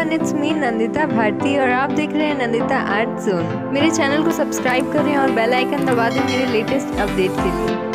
Everyone it's me Nandita Bharti और आप देख रहे हैं नंदिता आर्ट जोन मेरे चैनल को सब्सक्राइब करें और बेल आइकन दबा दें मेरे लेटेस्ट अपडेट के लिए।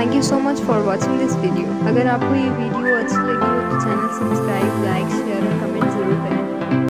Thank you so much for watching this video अगर आपको ये वीडियो अच्छी लगी हो तो चैनल सब्सक्राइब लाइक शेयर और कमेंट ज़रूर करें।